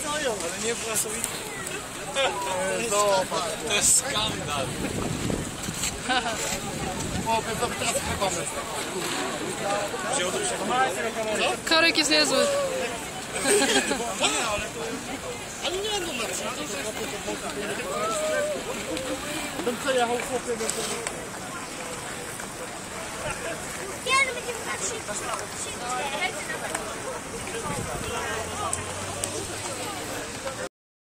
Stoją, ale nie płasowite. Zobacz, to jest skandal. Chłopie, to teraz chyba no. Co? Korek jest niezły. Ale nie no, no, mam numer, Bym przejechał chłopie, bo to... Kiedy będziemy patrzeć?